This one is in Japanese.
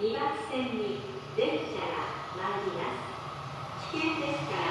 2番線に電車が参ります。危険ですから